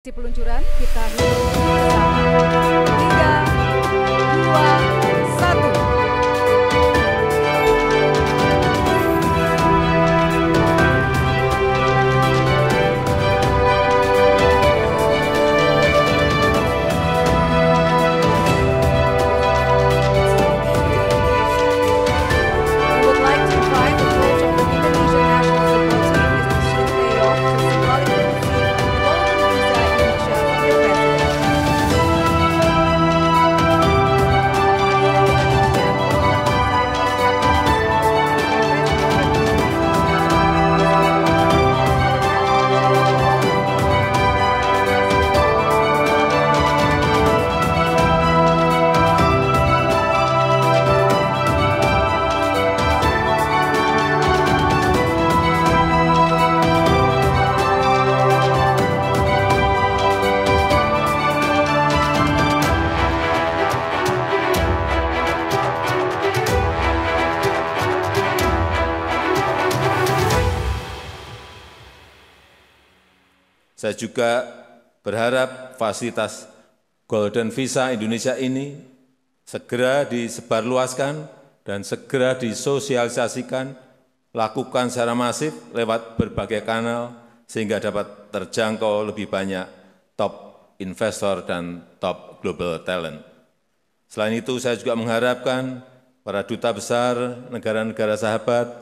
Si peluncuran kita hitung bersama. 3, 2, Saya juga berharap fasilitas Golden Visa Indonesia ini segera disebarluaskan dan segera disosialisasikan, lakukan secara masif lewat berbagai kanal sehingga dapat terjangkau lebih banyak top investor dan top global talent. Selain itu, saya juga mengharapkan para duta besar negara-negara sahabat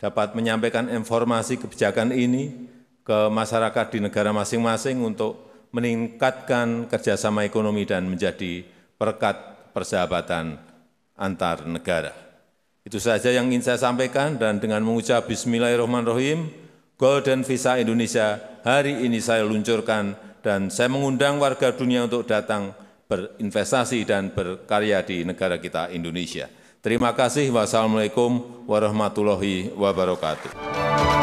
dapat menyampaikan informasi kebijakan ini ke masyarakat di negara masing-masing untuk meningkatkan kerjasama ekonomi dan menjadi perkat persahabatan antar negara. Itu saja yang ingin saya sampaikan dan dengan mengucap Bismillahirrahmanirrahim, Golden Visa Indonesia hari ini saya luncurkan dan saya mengundang warga dunia untuk datang berinvestasi dan berkarya di negara kita Indonesia. Terima kasih. Wassalamualaikum warahmatullahi wabarakatuh.